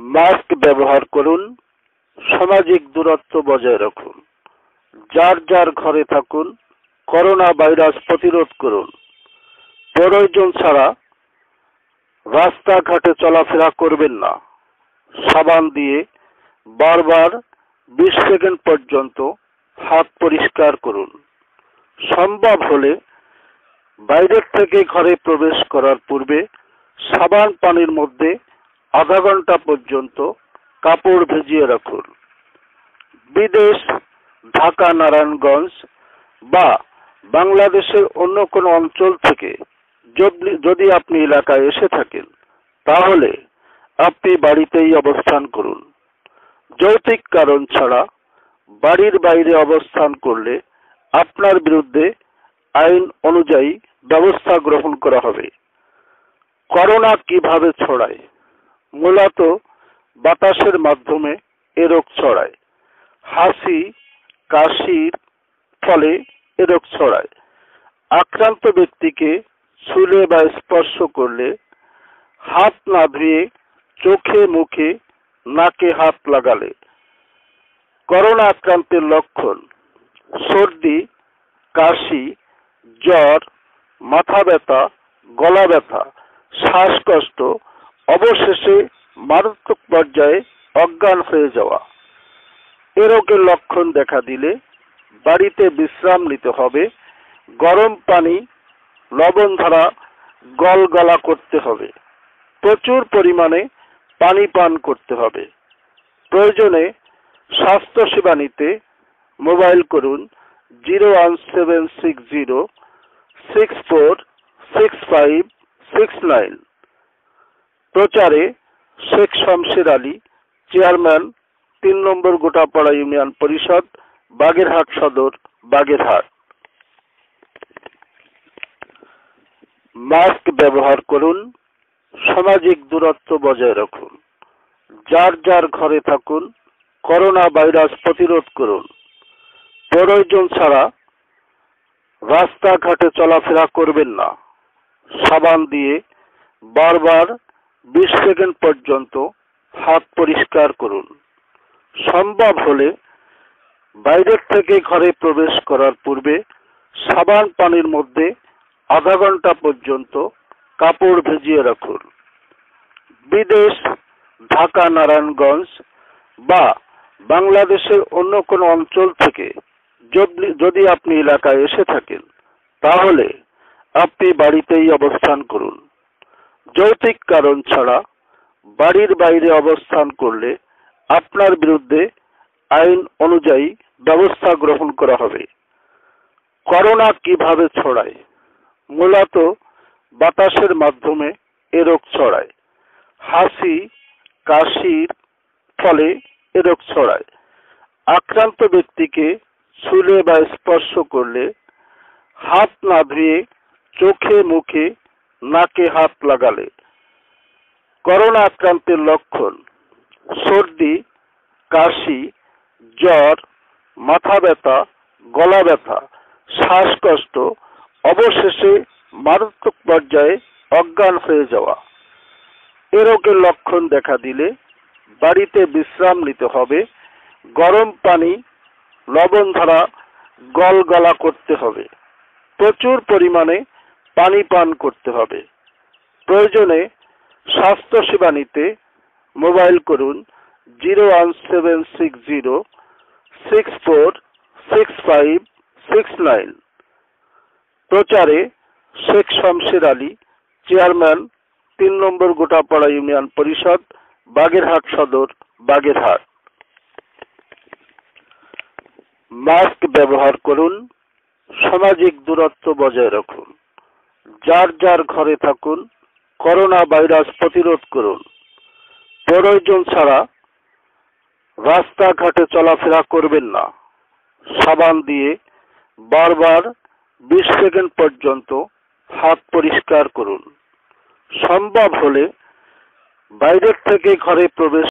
Mask ব্যবহার করুন, সামাজিক দূরত্ব বজায় রাখুন, যার যার ঘরে থাকুন, করোনা ভাইরাস প্রতিরোধ করুন। প্রয়োজন ছাড়া রাস্তাঘাটে চলাফেরা করবেন না। সাবান দিয়ে বারবার বিশ সেকেন্ড পর্যন্ত হাত পরিষ্কার করুন। সম্ভব হলে বাইরের থেকে ঘরে প্রবেশ করার পূর্বে সাবান পানির মধ্যে আধা ঘণ্টা পর্যন্ত কাপড় ভিজিয়ে রাখুন। বিদেশ, ঢাকা, নারায়ণগঞ্জ বা বাংলাদেশের অন্য কোনো অঞ্চল থেকে যদি- আপনি এলাকায় এসে থাকেন, তাহলে আপনি বাড়িতেই অবস্থান করুন। যৌক্তিক কারণ ছাড়া বাড়ির বাইরে অবস্থান করলে আপনার বিরুদ্ধে আইন অনুযায়ী ব্যবস্থা গ্রহণ করা হবে। করোনা কীভাবে ছড়ায়? মূলত বাতাসের মাধ্যমে এ রোগ ছড়ায়। হাসি, কাশির ফলে এ রোগ ছড়ায়। আক্রান্ত ব্যক্তিকে ছুলে বা স্পর্শ করলে হাত না ধুয়ে চোখে, মুখে, নাকে হাত লাগালে। করোনা আক্রান্তের লক্ষণ সর্দি, কাশি, জ্বর, মাথা ব্যথা, গলা ব্যথা, শ্বাসকষ্ট অবশেষে মারাত্মক পর্যায়ে অজ্ঞান হয়ে যাওয়া। এ রোগের লক্ষণ দেখা দিলে বাড়িতে বিশ্রাম নিতে হবে। গরম পানি, লবণ ধারা, গলগলা করতে হবে। প্রচুর পরিমাণে পানি পান করতে হবে। প্রয়োজনে স্বাস্থ্য সেবা নিতে মোবাইল করুন zero one seven six zero, six four, six five, six nine. প্রচারে শেখ শমশের আলী, চেয়ারম্যান, তিন নম্বর গোটাপাড়া ইউনিয়ন পরিষদ, বাগেরহাট সদর, বাগেরহাট। মাস্ক ব্যবহার করুন, সামাজিক দূরত্ব বজায় রাখুন, যার যার ঘরে থাকুন, করোনা ভাইরাস প্রতিরোধ করুন। প্রয়োজন ছাড়া রাস্তাঘাটে চলাফেরা করবেন না। সাবান দিয়ে বারবার বিশ সেকেন্ড পর্যন্ত হাত পরিষ্কার করুন। সম্ভব হলে বাইরের থেকে ঘরে প্রবেশ করার পূর্বে সাবান পানির মধ্যে আধা ঘণ্টা পর্যন্ত কাপড় ভিজিয়ে রাখুন। বিদেশ, ঢাকা, নারায়ণগঞ্জ বা বাংলাদেশের অন্য কোনো অঞ্চল থেকে যদি- আপনি এলাকায় এসে থাকেন, তাহলে আপনি বাড়িতেই অবস্থান করুন। যৌক্তিক কারণ ছাড়া বাড়ির বাইরে অবস্থান করলে আপনার বিরুদ্ধে আইন অনুযায়ী ব্যবস্থা গ্রহণ করা হবে। করোনা কীভাবে ছড়ায়? মূলত বাতাসের মাধ্যমে এ রোগ ছড়ায়। হাসি, কাশির ফলে এ রোগ ছড়ায়। আক্রান্ত ব্যক্তিকে ছুলে বা স্পর্শ করলে হাত না ধুয়ে চোখে, মুখে নাকে হাত লাগালে। করোনা আক্রান্তের লক্ষণ, সর্দি, কাশি, জ্বর, মাথা ব্যথা, গলা ব্যথা, শ্বাসকষ্ট, অবশেষে মারাত্মক পর্যায়ে অজ্ঞান হয়ে যাওয়া। এ রোগের লক্ষণ দেখা দিলে বাড়িতে বিশ্রাম নিতে হবে, গরম পানি, লবণ ধারা, গলগলা করতে হবে। প্রচুর পরিমাণে পানি পান করতে হবে। প্রয়োজনে স্বাস্থ্য সেবা নিতে মোবাইল করুন zero one seven six zero six four six five six nine. প্রচারে শেখ শমশের আলী, চেয়ারম্যান, তিন নম্বর গোটাপাড়া ইউনিয়ন পরিষদ, বাগেরহাট সদর, বাগেরহাট। মাস্ক ব্যবহার করুন, সামাজিক দূরত্ব বজায় রাখুন। যার যার ঘরে থাকুন, করোনা ভাইরাস প্রতিরোধ করুন। প্রয়োজন ছাড়া রাস্তাঘাটে চলাফেরা করবেন না। সাবান দিয়ে বারবার বিশ সেকেন্ড পর্যন্ত হাত পরিষ্কার করুন। সম্ভব হলে বাইরের থেকে ঘরে প্রবেশ